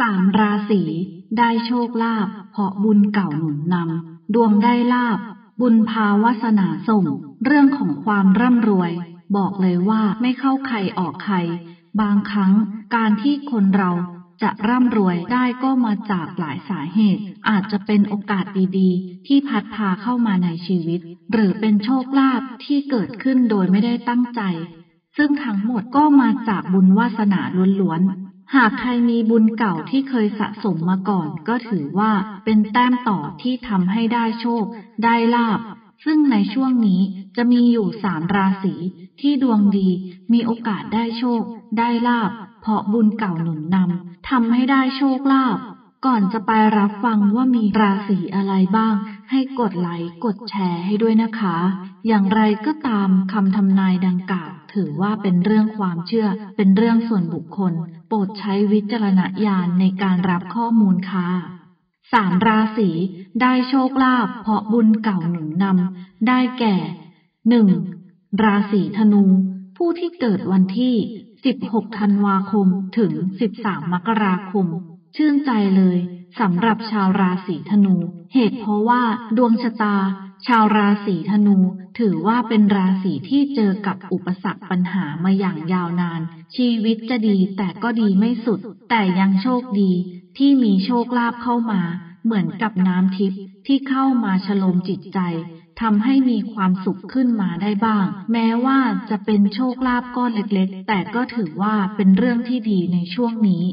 สามราศีได้โชคลาภเพราะบุญเก่าหนุนนำดวงได้ลาบ บุญพาวาสนาส่ง เรื่องของความร่ำรวย บอกเลยว่าไม่เข้าใครออกใคร บางครั้งการที่คนเราจะร่ำรวยได้ก็มาจากหลายสาเหตุ อาจจะเป็นโอกาสดีๆ ที่พัดพาเข้ามาในชีวิต หรือเป็นโชคลาภที่เกิดขึ้นโดยไม่ได้ตั้งใจ ซึ่งทั้งหมดก็มาจากบุญวาสนาล้วนๆ หากใครมีบุญเก่าที่เคยสะสมมาก่อน ก็ถือว่าเป็นแต้มต่อที่ทำให้ได้โชค ได้ลาบ ซึ่งในช่วงนี้จะมีอยู่สามราศีที่ดวงดี มีโอกาสได้โชค ได้ลาบ เพราะบุญเก่าหนุนนำทำให้ได้โชคลาภก่อนจะไปรับฟังว่ามีราศีอะไรบ้าง ให้กดไลค์กดแชร์ให้ด้วยนะคะ อย่างไรก็ตามคำทำนายดังกล่าว ถือว่าเป็นเรื่องความเชื่อเป็นเรื่องส่วนบุคคล ดใช้วิจารณญาณในการรับข้อมูลค่ะสามราศีได้โชคลาภเพราะบุญเก่าหนุนนำได้แก่หนึ่งราศีธนู ผู้ที่เกิดวันที่ 16 ธันวาคมถึง 13 มกราคม ชื่นใจเลยสำหรับชาวราศีธนู เหตุเพราะว่าดวงชะตา ชาวราศีธนูถือว่าเป็นราศีที่เจอกับอุปสรรคปัญหามาอย่างยาวนาน ชีวิตจะดีแต่ก็ดีไม่สุด แต่ยังโชคดี ที่มีโชคลาภเข้ามา เหมือนกับน้ำทิพย์ที่เข้ามาชโลมจิตใจทำให้มีความสุขขึ้นมาได้บ้าง แม้ว่าจะเป็นโชคลาภก้อนเล็กๆ แต่ก็ถือว่าเป็นเรื่องที่ดีในช่วงนี้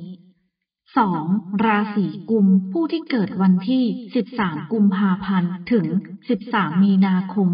2. ราศีกุม ผู้ที่เกิดวันที่ 13 กุมภาพันธ์ ถึง 13 มีนาคม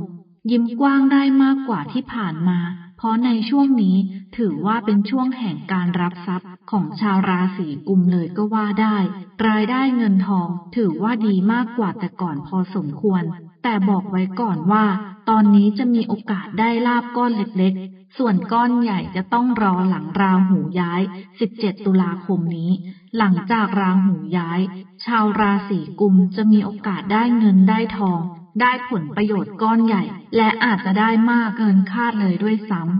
ยิ้มกว้างได้มากกว่าที่ผ่านมา เพราะในช่วงนี้ถือว่าเป็นช่วงแห่งการรับทรัพย์ของชาวราศีกุมเลยก็ว่าได้ รายได้เงินทองถือว่าดีมากกว่าแต่ก่อนพอสมควร แต่บอกไว้ก่อนว่า ตอนนี้จะมีโอกาสได้ลาบก้อนเล็กๆ ส่วนก้อนใหญ่จะต้องรอหลังราหูย้าย 17 ตุลาคมนี้ หลังจากราหูย้าย ชาวราศีกุมจะมีโอกาสได้เงินได้ทอง ได้ผลประโยชน์ก้อนใหญ่ และอาจจะได้มากเกินคาดเลยด้วยซ้ำ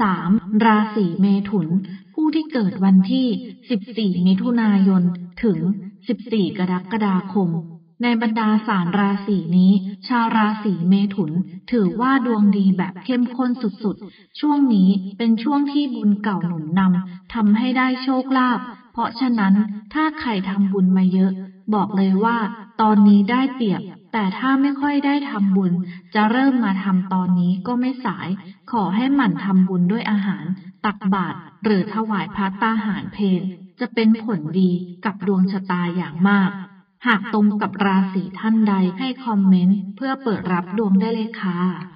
3. ราศีเมถุน ผู้ที่เกิดวันที่ 14 มิถุนายน ถึง 14 กรกฎาคม ในบรรดาสารราศีนี้ ชาวราศีเมถุน ถือว่าดวงดีแบบเข้มข้นสุดๆ ช่วงนี้เป็นช่วงที่บุญเก่าหนุนนำทำให้ได้โชคลาภเพราะฉะนั้นถ้าใครทำบุญมาเยอะ บอกเลยว่า ตอนนี้ได้เปรียบ แต่ถ้าไม่ค่อยได้ทำบุญ จะเริ่มมาทำตอนนี้ก็ไม่สาย ขอให้หมั่นทำบุญด้วยอาหาร ตักบาตรหรือถวายพระตาหารเพนจะเป็นผลดีกับดวงชะตาอย่างมาก หากตรงกับราศีท่านใดให้คอมเมนต์ เพื่อเปิดรับดวงได้เลยค่ะ